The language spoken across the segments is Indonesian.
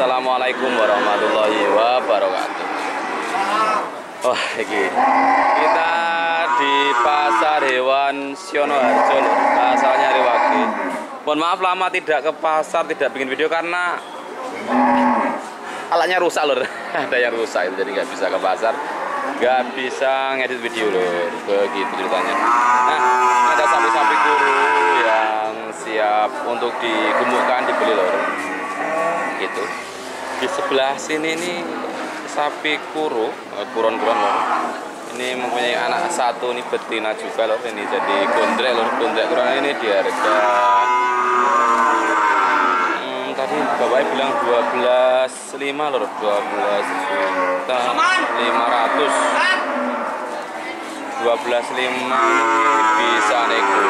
Assalamualaikum warahmatullahi wabarakatuh. Wah, ini kita di pasar hewan Sionoharjo, lho. asalnya Riwagi. Mohon maaf lama tidak ke pasar, tidak bikin video karena alatnya rusak lor. Ada yang rusak itu jadi nggak bisa ke pasar, nggak bisa ngedit video lor. Begitu ceritanya. Nah, ada sapi-sapi guru yang siap untuk digemukkan dibeli lor. Gitu. Di sebelah sini nih sapi kuru, eh, kuron-kuron lor. Ini mempunyai anak satu nih betina juga lor. Ini jadi gondrek lor. Gondrek kuron ini di harga hmm, tadi bapaknya bilang 12.5 lor 12 juta 500 12.5 bisa nego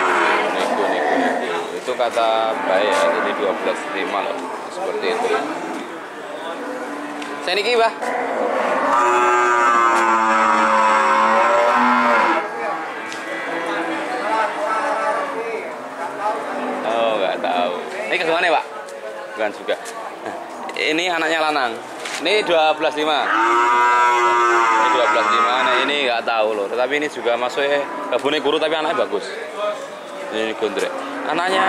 nego nego nego itu kata baik ya jadi 12.5 lor seperti itu saya niki bah Oh, nggak tahu. Ini ke mana, Pak? Bukan juga. Ini anaknya lanang. Ini 12.5. Ini 12.5. Nah, ini nggak tahu loh. Tapi ini juga masuknya kebunnya guru tapi anaknya bagus. Ini gondrek. Anaknya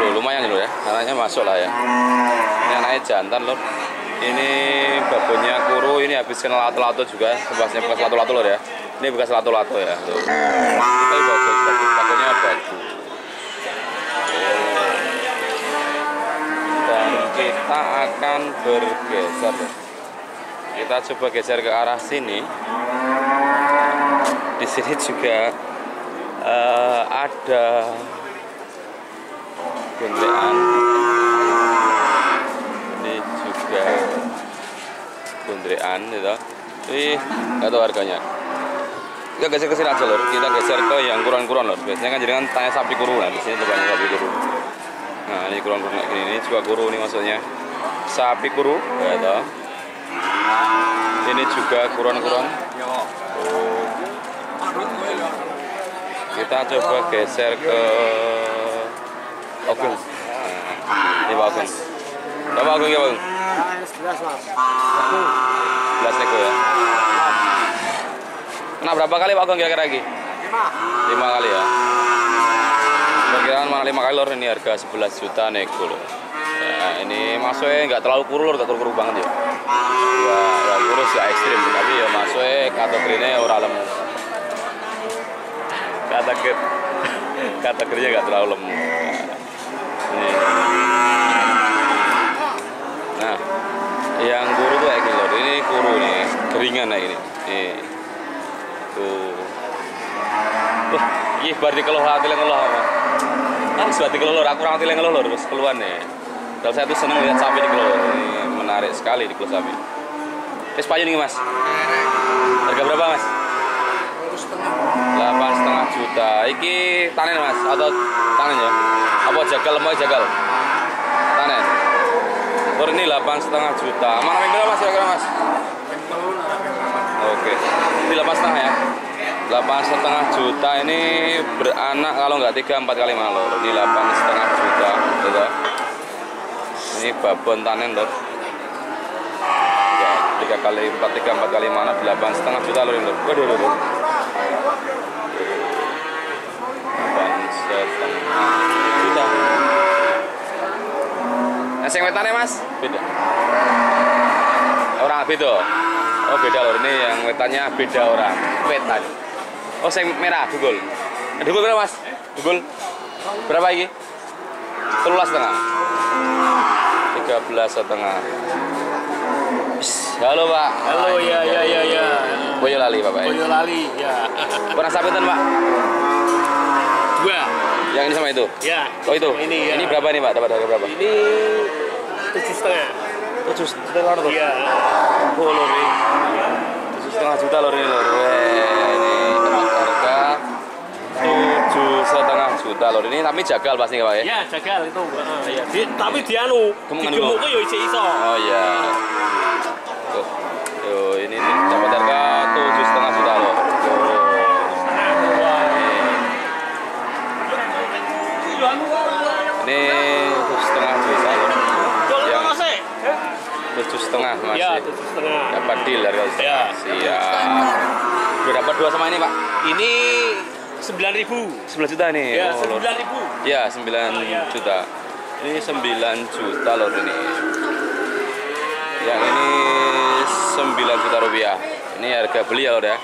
loh, lumayan loh ya. Anaknya masuk lah ya. Ini anaknya jantan loh. Ini babonnya kuru, ini habis kena lato-lato juga. Sebasnya bekas lato-lato loh ya. Ini bekas lato-lato ya. Tapi bagus, bagus. Bagus. dan kita akan bergeser kita coba geser ke arah sini di sini juga eh, ada gondrean ini juga gondrean gitu nggak tahu harganya kita geser ke sini aja lor kita geser ke yang kurang-kurang lor biasanya kan jadi kan tanya sapi kuru nah di sini banyak sapi kuru Nah ini kurang kurang gini, ini juga kuru nih maksudnya sapi kuru, toh. Ini juga kurang-kurang. Kita coba geser ke Ogun. Nah, ini Ogun. Berapa Ogun ya Bang? 11 nego ya. Nah berapa kali Pak Ogun kira-kira lagi? 5 kali ya? Perkiraan mana lima kali lor? Ini harga 11 juta nego lor. Ya, ini masuknya nggak terlalu kuru lor. Nggak terlalu kuru banget ya? Ya, ya kurus ya ekstrim. Tapi ya masuknya kategorinya orang lemu. Kategori kategorinya nggak terlalu lemu. Nah, nah yang kuru tuh kayak lor ini kuru nih keringan nah ini nih tuh Wah, berarti kalau hati yang ngeloh apa? Ah, berarti kelolor, aku orang hati yang ngeloh terus keluar nih. Kalau saya tuh seneng lihat sapi di kelolor, ini menarik sekali di kelolor sapi. Terus payu nih mas? Harga berapa mas? Delapan setengah juta. Iki tanen mas atau tanen ya? Apa jagal mau jagal? Tanen. Tur ini delapan setengah juta. Mana minggu mas kira-kira mas? Oke, ini delapan setengah ya? delapan setengah juta ini beranak kalau nggak tiga empat kali malor ini delapan setengah juta gitu. ini babon tanen lor ya, kali empat tiga empat kali mana delapan setengah juta lor ini lor waduh waduh setengah juta Nah, yang wetannya mas beda orang beda oh beda lor ini yang wetannya beda orang wetan Oh, yang merah, dugul. Eh, Dugul berapa, Mas? Dugul. Berapa ini? Telulas setengah. Tiga belas setengah. Halo, Pak. Halo, ya, ya, ya, ya. Boyolali, Bapak. ya? Boyolali, ya. Pernah sabetan, Pak? Yang ini sama itu? ya. Oh, itu? Ini, ya. Ini berapa nih, Pak? Dapat harga berapa? Ini tujuh setengah. Tujuh setengah tuh. Iya. Oh, ini. Tujuh setengah juta lor ini, lor. Ini dapat harga tujuh setengah juta lor ini tapi jagal pasti nggak pak ya? Ya, jagal itu. Ah, ya. Di, tapi di anu, Gemukan di dulu. gemuknya ya isi iso. Oh iya. Tuh, tuh ini nih, dapat harga tujuh setengah juta loh. Tuh. Ini tujuh setengah juta loh. Jual Yang apa sih? tujuh setengah masih Ya, tujuh setengah. dapat deal harga tujuh Ya. setengah siap udah dapat dua sama ini pak? Ini sembilan ribu. 9 juta nih Ya, Oh, sembilan ribu. ya 9 Oh, iya. juta. Ini 9 juta lor ini. Yang ini 9 juta rupiah. Ini harga beli ya lor ya?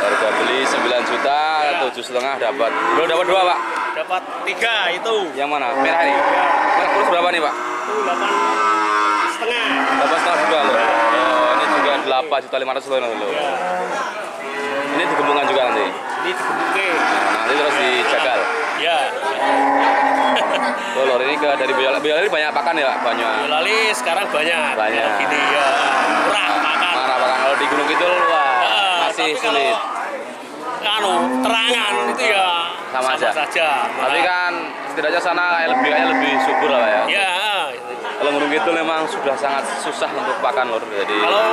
Harga beli 9 juta Ya. tujuh setengah dapat. Belum dapat dua pak? Dapat tiga itu. yang mana? Merah ini? Merah kurus berapa nih pak? Itu delapan setengah. delapan setengah juga loh oh, ini juga delapan juta lima ratus loh loh Ya. ini digembungkan juga nanti Ini digebuke. nah, nanti terus dijagal Ya. Tuh lor ini ke dari Boyolali Boyolali banyak pakan ya banyak Boyolali sekarang banyak. Banyak. Ya, Gini ya. Murah makan. mana pakan kalau di Gunung Kidul wah Ah, masih sulit Kalau, terangan itu ya Sama aja. saja. tapi kan setidaknya sana lebih lebih subur lah ya Ya, kalau Gunung Kidul memang sudah sangat susah untuk pakan lor jadi kalau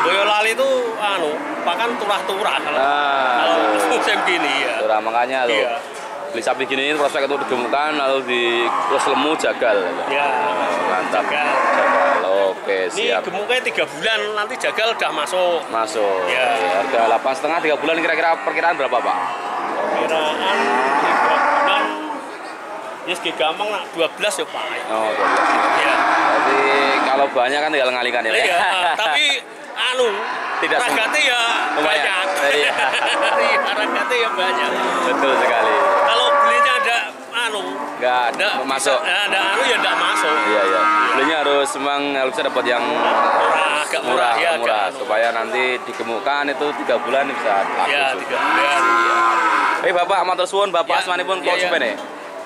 Boyolali itu anu, pakan turah-turah kalau nah kalau tuh. musim gini ya. Tuh, nah, makanya tuh Iya. beli sapi gini prospek untuk digemukkan lalu di terus lemu jagal Ya. mantap Jagal. jagal oke Ini siap gemuknya tiga bulan, nanti jagal udah masuk. masuk Ya. Harga delapan setengah tiga bulan kira-kira perkiraan berapa pak Kiraan tiga bulan, ya segi gampang nak 12 ya Pak. oh 12. Ya. Jadi kalau banyak kan tinggal ngalihkan ya. Iya, tapi anu Tidak ragatnya ya banyak. Iya. Iya, ragatnya ya banyak. Betul sekali. Kalau belinya ada anu, Enggak ada masuk. ada anu ya enggak masuk. Iya iya. Belinya harus memang harus dapat yang Murah, agak murah, murah, ya, murah agak anu. supaya nanti digemukkan itu tiga bulan bisa laku. Ya, tuh. tiga bulan. Eh bapak matur suwun bapak Ya, asmani pun iya, kok iya. nih.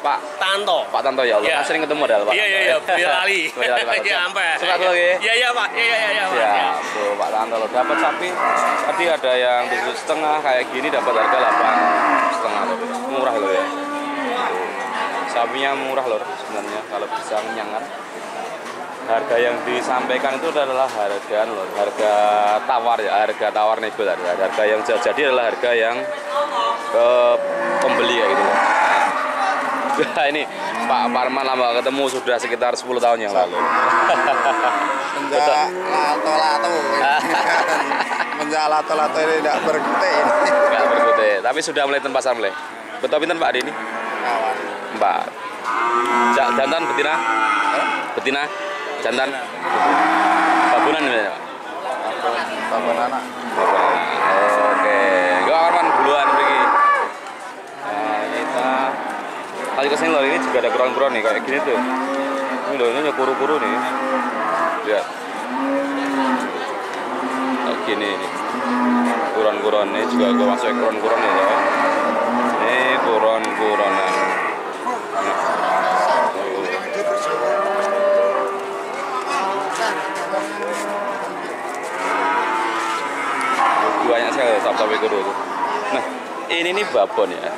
Pak Tanto. Pak Tanto ya Allah, Iya. kan sering ketemu dah Pak. Iya iya iya, Pak. Iya, sampai. Suka tuh lagi. Iya iya Pak. Iya iya iya Pak. Iya. Siap, tuh Pak Tanto loh. Dapat sapi tadi ada yang tujuh setengah kayak gini dapat harga delapan setengah loh. Murah loh ya. Sapinya murah loh sebenarnya kalau bisa menyangat. Harga yang disampaikan itu adalah harga loh, harga tawar ya, harga tawar nego. Harga yang jadi adalah harga yang ke pembeli ya gitu Nah, ini Pak Parman lama ketemu sudah sekitar 10 tahun yang lalu. Menjak lato-lato Menjak lato-lato ini tidak berkutik Enggak berkutik, tapi sudah mulai pasar mulai. Betul pinten Pak Adi ini? Kawan Empat. Ja, jantan betina? Betina? Jantan? Babunan ini Pak? Anak. Oke. Gak Arman duluan pergi. Nah, kita ke sini loh ini juga ada kurang-kurang nih kayak gini tuh. Ini loh ini kuru-kuru nih. Lihat. Kayak gini ini. Kuron-kuron ini juga gue masuk kuron-kuron ya. loh. Ini kuron-kuronan. Nah. Tuh. banyak sekali sapi-sapi kuru itu. Nah, ini nih babon ya.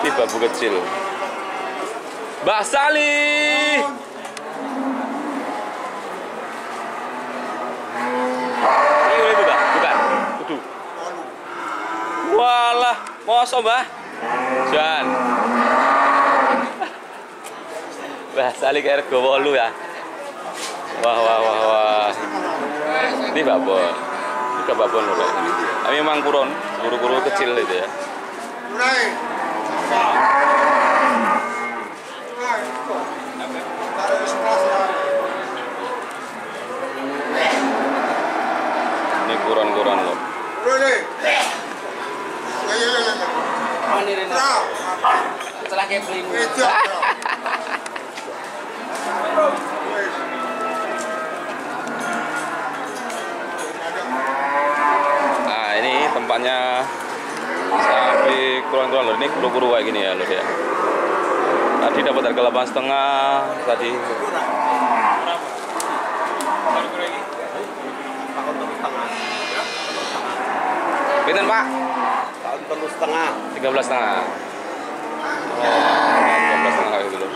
Ini babu kecil. Mbak Sali. Ini udah itu, Mbak? Bukan. Kudu. Walah, masa, Mbak? Jan. Mbak Sali kayak rego wolu ya. Wah, wah, wah, wah. Ini babon. Ini babon loh kayak gini. Tapi memang kurun, kuru-kuru kecil itu ya. Ini Setelah kayak beli Nah ini tempatnya sapi kurang-kurang loh. Ini kuru-kuru kayak gini ya loh ya. Tadi dapat harga delapan setengah tadi. Pinten Pak? Tahun terus setengah Tiga belas setengah. Oh, tiga belas setengah kayak gitu loh.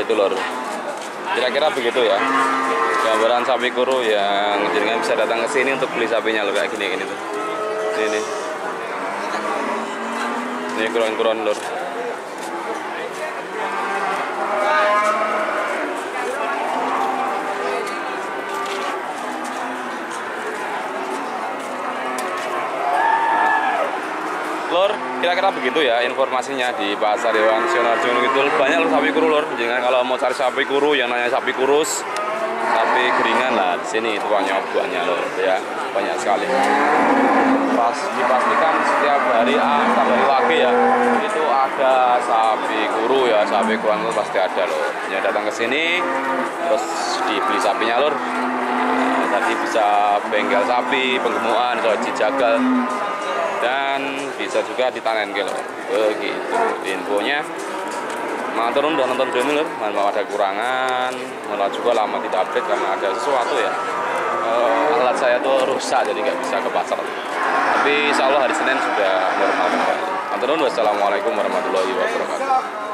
Itu lor. Kira-kira begitu ya. Gambaran sapi kuru yang jenengan bisa datang ke sini untuk beli sapinya loh kayak gini gini tuh. Ini. Ini ini kurang-kurang lur Lur, kira-kira begitu ya informasinya di Pasar Hewan Sionarjo Kidul. Banyak sapi kuru lur. Jangan kalau mau cari sapi kuru yang nanya sapi kurus, sapi keringan lah di sini tukangnya banyak lur ya, banyak sekali. Pas dipastikan setiap hari ah, setiap hari lagi ya itu ada sapi kuru ya, sapi kuruan itu pasti ada lur. Ya datang ke sini terus dibeli sapinya lur. Nah, tadi bisa bengkel sapi, penggemukan, atau jagal dan bisa juga ditanen gitu begitu infonya Maturun udah nonton ini lur, mau ada kurangan, malah juga lama tidak update karena ada sesuatu ya. Eh, alat saya tuh rusak jadi nggak bisa ke pasar. Tapi insya Allah hari Senin sudah normal kembali. Maturun wassalamualaikum warahmatullahi wabarakatuh.